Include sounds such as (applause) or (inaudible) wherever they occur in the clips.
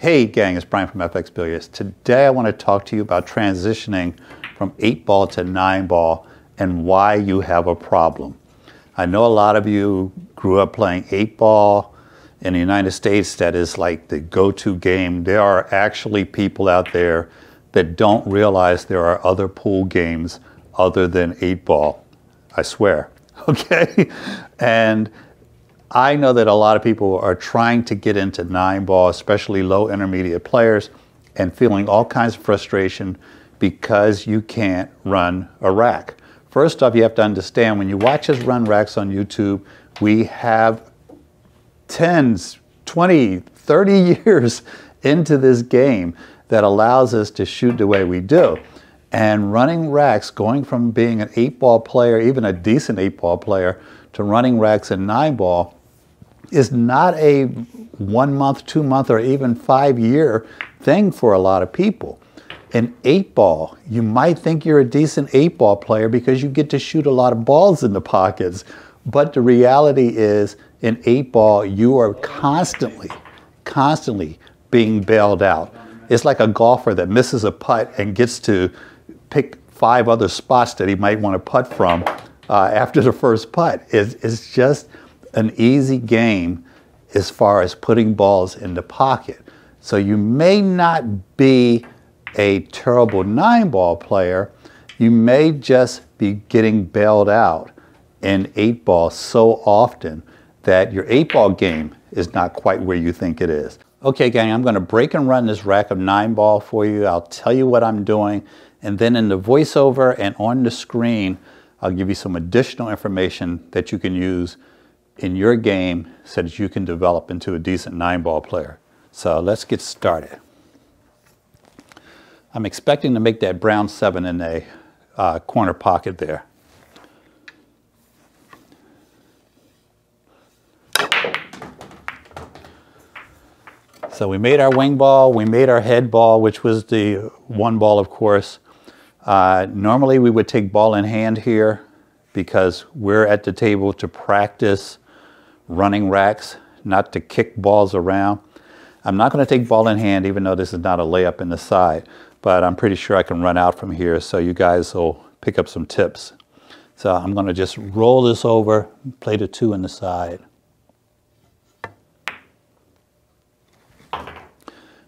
Hey gang, it's Brian from FX Billiards. Today I want to talk to you about transitioning from 8 ball to 9 ball and why you have a problem. I know a lot of you grew up playing 8 ball in the United States that is like the go-to game. There are actually people out there that don't realize there are other pool games other than 8 ball. I swear. (laughs) Okay? And I know that a lot of people are trying to get into nine ball, especially low intermediate players, and feeling all kinds of frustration because you can't run a rack. First off, you have to understand when you watch us run racks on YouTube, we have tens, 20, 30 (laughs) years into this game that allows us to shoot the way we do. And running racks, going from being an eight ball player, even a decent eight ball player, to running racks in nine ball is not a one month, two month, or even five year thing for a lot of people. An eight ball, you might think you're a decent eight ball player because you get to shoot a lot of balls in the pockets. But the reality is, in eight ball, you are constantly, constantly being bailed out. It's like a golfer that misses a putt and gets to pick five other spots that he might want to putt from uh, after the first putt. It's, it's just an easy game as far as putting balls in the pocket. So you may not be a terrible nine ball player. You may just be getting bailed out in eight ball so often that your eight ball game is not quite where you think it is. Okay, gang, I'm going to break and run this rack of nine ball for you. I'll tell you what I'm doing. And then in the voiceover and on the screen, I'll give you some additional information that you can use in your game so that you can develop into a decent nine ball player. So let's get started. I'm expecting to make that brown seven in a uh, corner pocket there. So we made our wing ball, we made our head ball, which was the one ball, of course. Uh, normally we would take ball in hand here because we're at the table to practice running racks, not to kick balls around. I'm not going to take ball in hand, even though this is not a layup in the side, but I'm pretty sure I can run out from here, so you guys will pick up some tips. So I'm going to just roll this over, play the two in the side.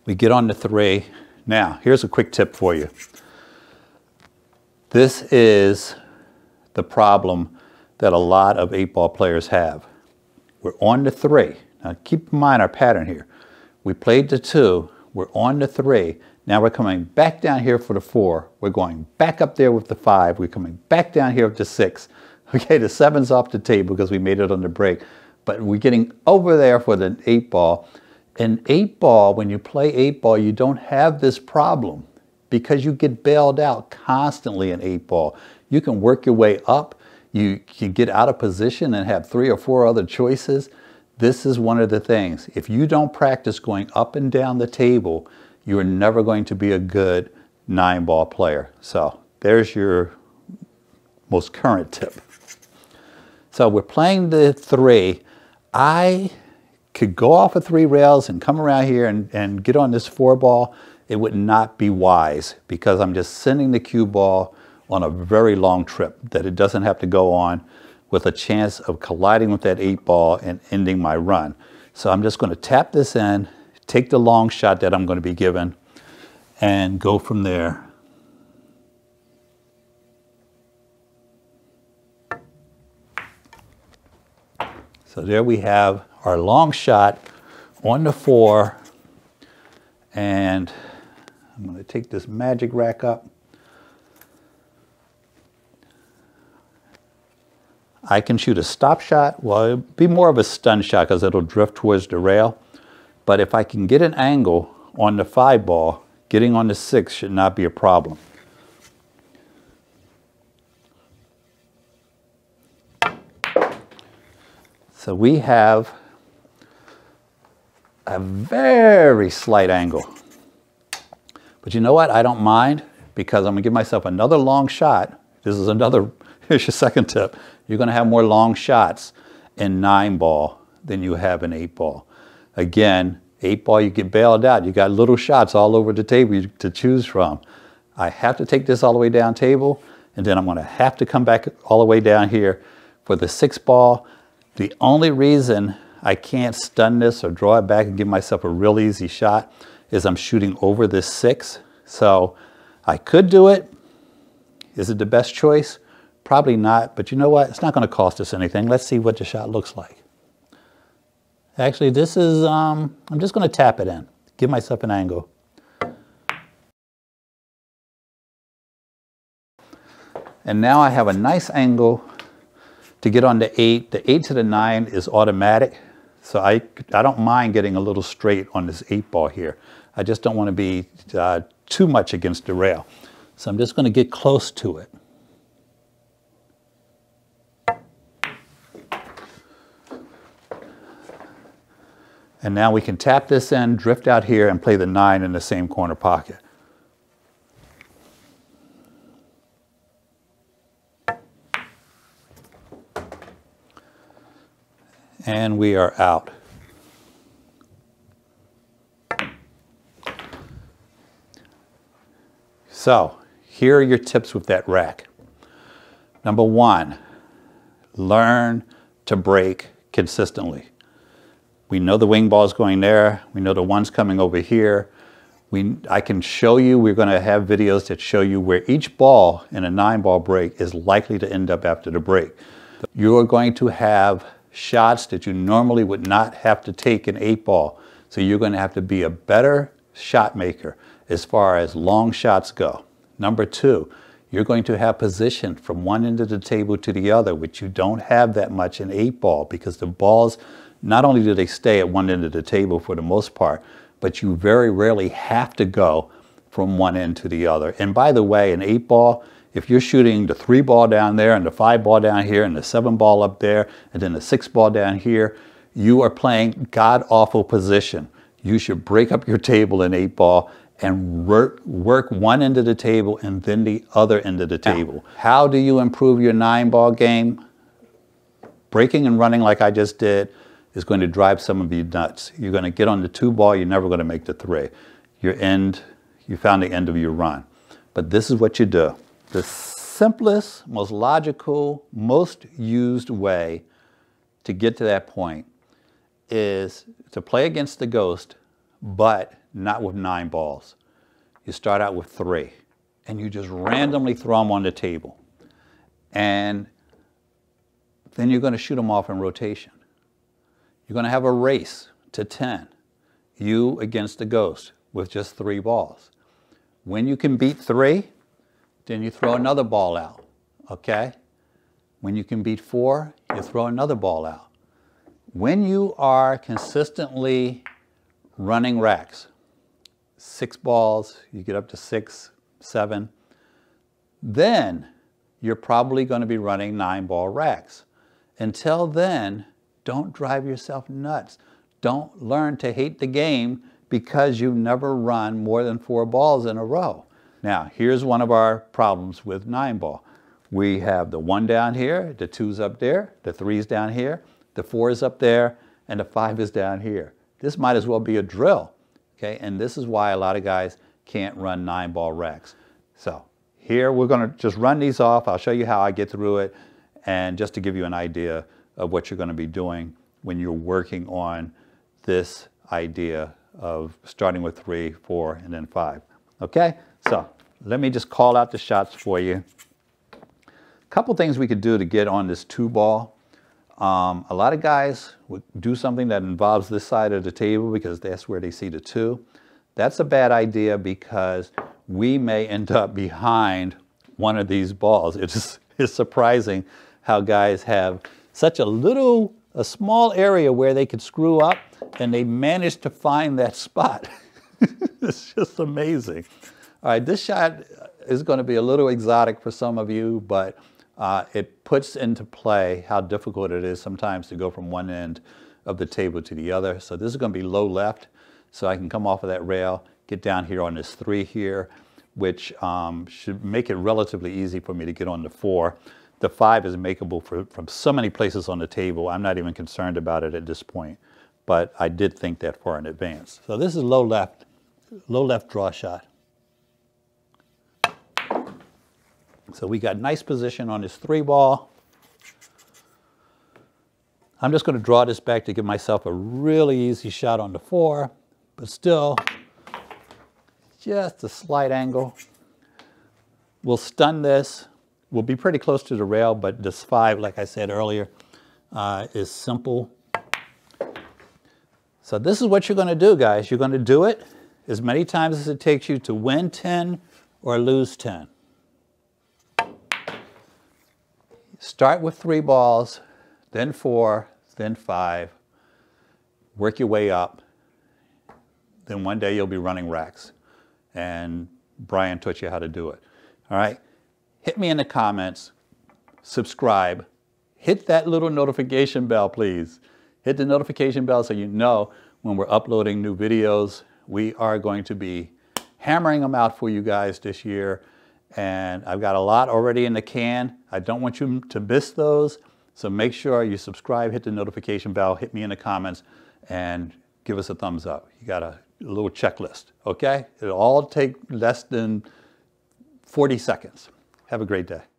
We get on the three. Now, here's a quick tip for you. This is the problem that a lot of eight ball players have. We're on the three. Now keep in mind our pattern here. We played the two, we're on the three. Now we're coming back down here for the four. We're going back up there with the five. We're coming back down here with the six. (laughs) Okay, the seven's off the table because we made it on the break. But we're getting over there for the eight ball. In eight ball, when you play eight ball, you don't have this problem because you get bailed out constantly in eight ball. You can work your way up you can get out of position and have three or four other choices. This is one of the things. If you don't practice going up and down the table, you are never going to be a good nine ball player. So there's your most current tip. So we're playing the three. I could go off of three rails and come around here and, and get on this four ball. It would not be wise because I'm just sending the cue ball on a very long trip that it doesn't have to go on with a chance of colliding with that eight ball and ending my run. So I'm just going to tap this in, take the long shot that I'm going to be given, and go from there. So there we have our long shot on the four, and I'm going to take this magic rack up. I can shoot a stop shot. Well, it'll be more of a stun shot because it'll drift towards the rail. But if I can get an angle on the five ball, getting on the six should not be a problem. So we have a very slight angle. But you know what? I don't mind because I'm going to give myself another long shot. This is another, here's your second tip you're going to have more long shots in nine ball than you have in eight ball. Again, Eight ball, you get bailed out. You got little shots all over the table to choose from. I have to take this all the way down table, and then I'm gonna have to come back all the way down here for the six ball. The only reason I can't stun this or draw it back and give myself a real easy shot is I'm shooting over this six. So I could do it. Is it the best choice? Probably not, but you know what? It's not gonna cost us anything. Let's see what the shot looks like. Actually, this is, um, I'm just gonna tap it in, give myself an angle. And now I have a nice angle to get on the eight. The eight to the nine is automatic. So I, I don't mind getting a little straight on this eight ball here. I just don't want to be uh, too much against the rail. So I'm just going to get close to it. And now we can tap this in, drift out here, and play the nine in the same corner pocket. And we are out. So, here are your tips with that rack. Number one, learn to break consistently. We know the wing ball is going there. We know the one's coming over here. We, I can show you, we're going to have videos that show you where each ball in a nine ball break is likely to end up after the break. You are going to have shots that you normally would not have to take in eight ball. So you're going to have to be a better shot maker as far as long shots go. Number two, you're going to have position from one end of the table to the other, which you don't have that much in eight ball because the balls not only do they stay at one end of the table for the most part, but you very rarely have to go from one end to the other. And by the way, an eight ball, if you're shooting the three ball down there and the five ball down here and the seven ball up there and then the six ball down here, you are playing god awful position. You should break up your table in eight ball and work, work one end of the table and then the other end of the table. How do you improve your nine ball game? Breaking and running like I just did, is going to drive some of you nuts. You're going to get on the two ball, you're never going to make the three. Your end, you found the end of your run. But this is what you do. The simplest, most logical, most used way to get to that point is to play against the ghost, but not with nine balls. You start out with three, and you just randomly throw them on the table. And then you're going to shoot them off in rotation. You're going to have a race to 10, you against the ghost with just three balls. When you can beat three, then you throw another ball out, okay? When you can beat four, you throw another ball out. When you are consistently running racks, six balls, you get up to six, seven, then you're probably going to be running nine ball racks. Until then, don't drive yourself nuts. Don't learn to hate the game because you've never run more than four balls in a row. Now, here's one of our problems with nine ball. We have the one down here, the two's up there, the three's down here, the four is up there, and the five is down here. This might as well be a drill, okay? And this is why a lot of guys can't run nine ball racks. So here we're gonna just run these off. I'll show you how I get through it and just to give you an idea of what you're going to be doing when you're working on this idea of starting with three, four, and then five. Okay, so let me just call out the shots for you. A couple things we could do to get on this two ball. Um, a lot of guys would do something that involves this side of the table because that's where they see the two. That's a bad idea because we may end up behind one of these balls. It's, (laughs) it's surprising how guys have such a little, a small area where they could screw up, and they managed to find that spot. (laughs) it's just amazing. All right, this shot is going to be a little exotic for some of you, but uh, it puts into play how difficult it is sometimes to go from one end of the table to the other. So this is going to be low left, so I can come off of that rail, get down here on this three here, which um, should make it relatively easy for me to get on the four. The five is makeable for, from so many places on the table. I'm not even concerned about it at this point. but I did think that far in advance. So this is low left, low left draw shot. So we got nice position on this three ball. I'm just going to draw this back to give myself a really easy shot on the four, but still just a slight angle. We'll stun this. We'll be pretty close to the rail, but this five, like I said earlier, uh, is simple. So this is what you're going to do, guys. You're going to do it as many times as it takes you to win 10 or lose 10. Start with three balls, then four, then five. Work your way up. Then one day you'll be running racks. And Brian taught you how to do it. All right? Hit me in the comments. Subscribe. Hit that little notification bell, please. Hit the notification bell so you know when we're uploading new videos. We are going to be hammering them out for you guys this year. And I've got a lot already in the can. I don't want you to miss those. So make sure you subscribe, hit the notification bell, hit me in the comments, and give us a thumbs up. You got a, little checklist, okay? It'll all take less than 40 seconds. Have a great day.